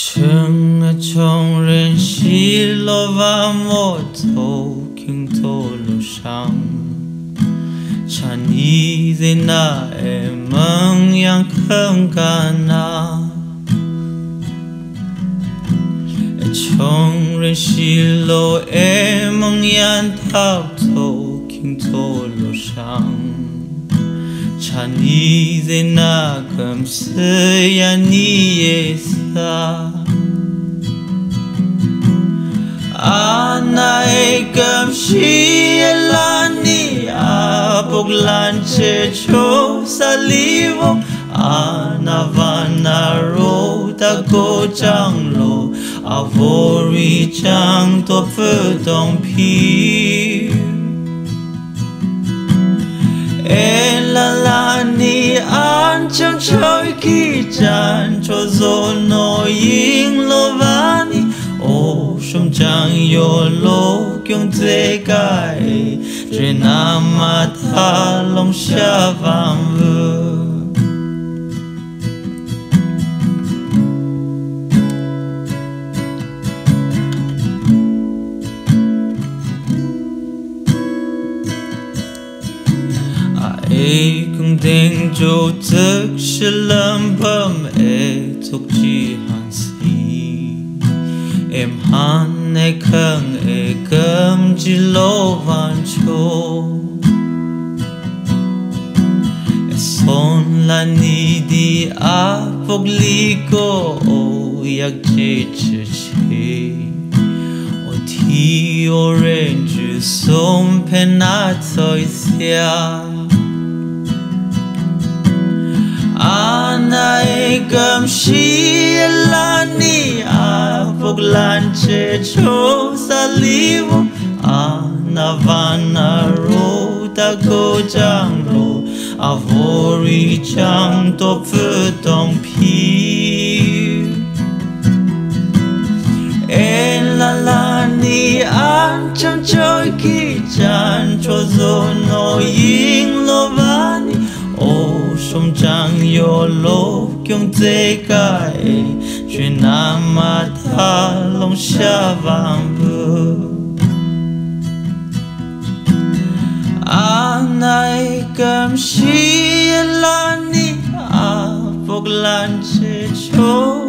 整个穷人世路啊，莫走尽头路上。穿你那爱梦一样的那，哎，穷人世路哎，梦一样的那。De na kam se ya ni ye sa Anay kam shielani apoglan che cho salivo. Anavana ro ta ko chang lo avori chang to phe tong pi chan cho zo no ying lo vani o sông chang yo lo kyung tse kai tre na ma tha long sha vang vu tình cho thức sẽ lâm bầm e thuộc chi hàng si em han e khang e cam chi lo van cho e son la ni di a pogli ko o yak che che che o ti o ren ju som penat Anay gam shi lani a foglan che cho salivo anavana ro ta go jang lo avori chang to phutom pi en la lani an chang choi ki chan cho zo Chẳng trang yo lo kyung tê kai chuyện nam mà ta lòng xa vàng vừa à này cầm xí lan ni à phục lan chê chốt